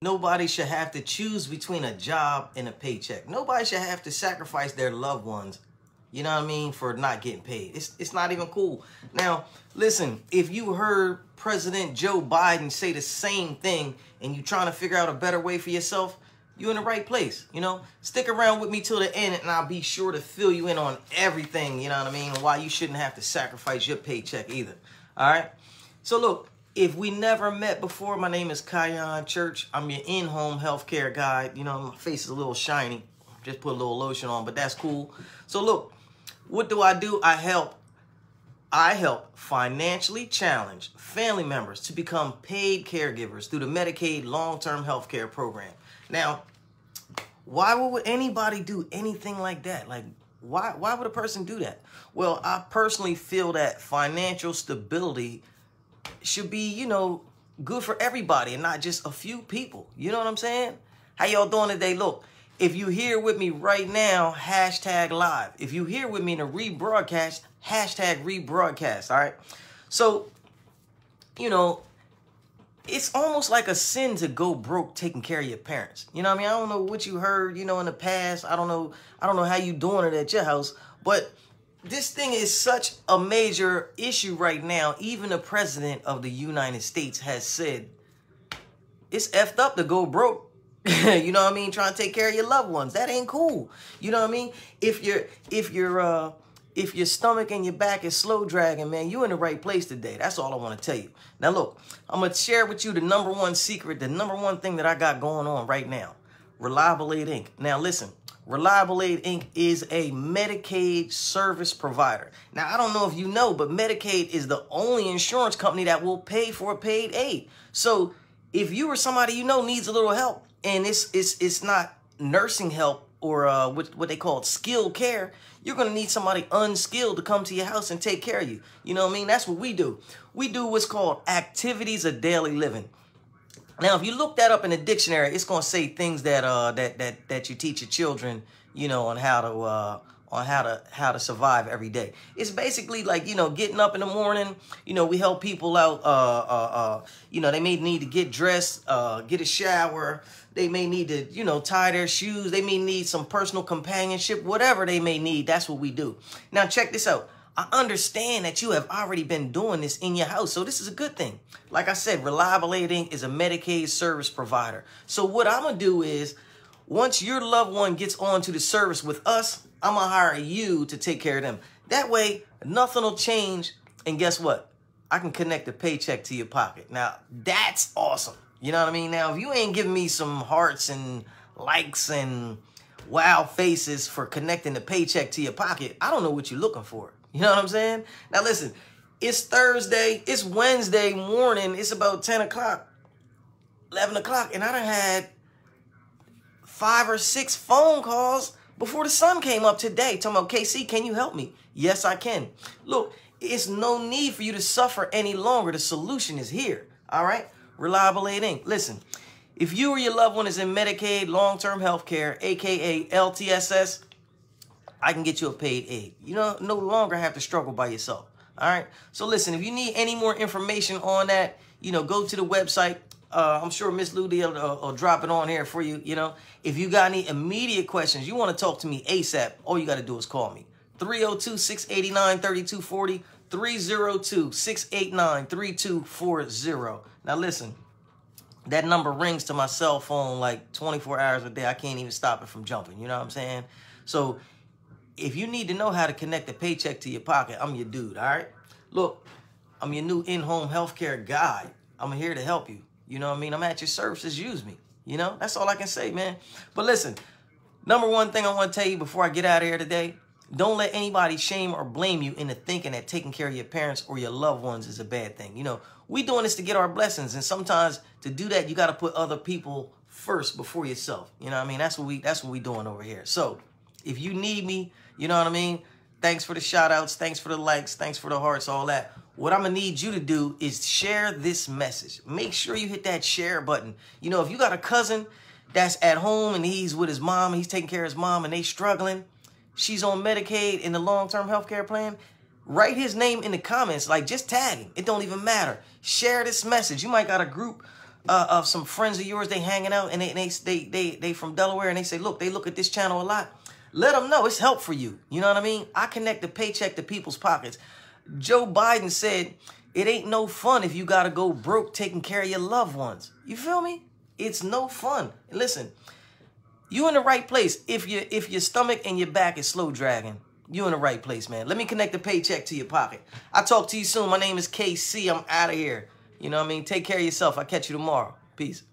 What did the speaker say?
nobody should have to choose between a job and a paycheck. Nobody should have to sacrifice their loved ones, you know what I mean, for not getting paid. It's, it's not even cool. Now, listen, if you heard President Joe Biden say the same thing and you're trying to figure out a better way for yourself, you're in the right place, you know? Stick around with me till the end and I'll be sure to fill you in on everything, you know what I mean? And why you shouldn't have to sacrifice your paycheck either. All right? So look, if we never met before, my name is Khyon Church. I'm your in-home healthcare guide. You know, my face is a little shiny. Just put a little lotion on, but that's cool. So look, what do I do? I help I help financially challenged family members to become paid caregivers through the Medicaid long-term healthcare program. Now, why would anybody do anything like that? Like, why, why would a person do that? Well, I personally feel that financial stability should be, you know, good for everybody and not just a few people. You know what I'm saying? How y'all doing today? Look, if you here with me right now, hashtag live. If you here with me in a rebroadcast, hashtag rebroadcast. All right. So, you know, it's almost like a sin to go broke taking care of your parents. You know what I mean? I don't know what you heard, you know, in the past. I don't know. I don't know how you doing it at your house, but this thing is such a major issue right now. Even the president of the United States has said it's effed up to go broke. you know what I mean? Trying to take care of your loved ones. That ain't cool. You know what I mean? If you're if you're uh if your stomach and your back is slow dragging, man, you're in the right place today. That's all I want to tell you. Now, look, I'm to share with you the number one secret, the number one thing that I got going on right now. Reliable Aid Inc. Now, listen, Reliable Aid Inc. is a Medicaid service provider. Now, I don't know if you know, but Medicaid is the only insurance company that will pay for a paid aid. So, if you or somebody you know needs a little help and it's it's it's not nursing help or uh, what, what they call skilled care, you're to need somebody unskilled to come to your house and take care of you. You know what I mean? That's what we do. We do what's called activities of daily living. Now, if you look that up in the dictionary, it's going to say things that uh that that that you teach your children, you know, on how to uh on how to how to survive every day. It's basically like you know getting up in the morning. You know, we help people out. Uh, uh, uh you know, they may need to get dressed, uh, get a shower, they may need to, you know, tie their shoes. They may need some personal companionship, whatever they may need. That's what we do. Now, check this out. I understand that you have already been doing this in your house, so this is a good thing. Like I said, Reliable Aid Inc. is a Medicaid service provider. So what I'm going to do is, once your loved one gets onto the service with us, I'm going to hire you to take care of them. That way, nothing will change, and guess what? I can connect a paycheck to your pocket. Now, that's awesome. You know what I mean? Now, if you ain't giving me some hearts and likes and wow faces for connecting the paycheck to your pocket, I don't know what you're looking for. You know what I'm saying? Now, listen, it's Thursday, it's Wednesday morning, it's about 10 o'clock, 11 o'clock, and I done had five or six phone calls before the sun came up today talking about, KC, can you help me? Yes, I can. Look, it's no need for you to suffer any longer. The solution is here, all right? Reliable Aid Inc. Listen, if you or your loved one is in Medicaid, long-term health care, aka LTSS, I can get you a paid aid. You know, no longer have to struggle by yourself. All right. So listen, if you need any more information on that, you know, go to the website. Uh, I'm sure Miss Ludi will, will, will, drop it on here for you. You know, if you got any immediate questions, you want to talk to me ASAP, all you got to do is call me. 302 689 3240. 302-689-3240. Now listen, that number rings to my cell phone like 24 hours a day. I can't even stop it from jumping. You know what I'm saying? So if you need to know how to connect a paycheck to your pocket, I'm your dude, all right? Look, I'm your new in-home healthcare guy. I'm here to help you. You know what I mean? I'm at your services. Use me. You know, that's all I can say, man. But listen, number one thing I want to tell you before I get out of here today, don't let anybody shame or blame you into thinking that taking care of your parents or your loved ones is a bad thing. You know, we doing this to get our blessings, and sometimes to do that, you got to put other people first before yourself. You know what I mean? That's what we that's what we doing over here. So, if you need me, you know what I mean? Thanks for the shout outs, thanks for the likes, thanks for the hearts, all that. What I'm gonna need you to do is share this message. Make sure you hit that share button. You know, if you got a cousin that's at home and he's with his mom, and he's taking care of his mom and they struggling, she's on Medicaid in the long-term health care plan, write his name in the comments. Like, just tag him. It don't even matter. Share this message. You might got a group uh, of some friends of yours, they hanging out and they, they, they, they, they from Delaware and they say, look, they look at this channel a lot. Let them know it's help for you. You know what I mean? I connect the paycheck to people's pockets. Joe Biden said, it ain't no fun if you got to go broke taking care of your loved ones. You feel me? It's no fun. Listen, you in the right place. If you if your stomach and your back is slow dragging, you in the right place, man. Let me connect the paycheck to your pocket. I'll talk to you soon. My name is KC. I'm out of here. You know what I mean? Take care of yourself. I'll catch you tomorrow. Peace.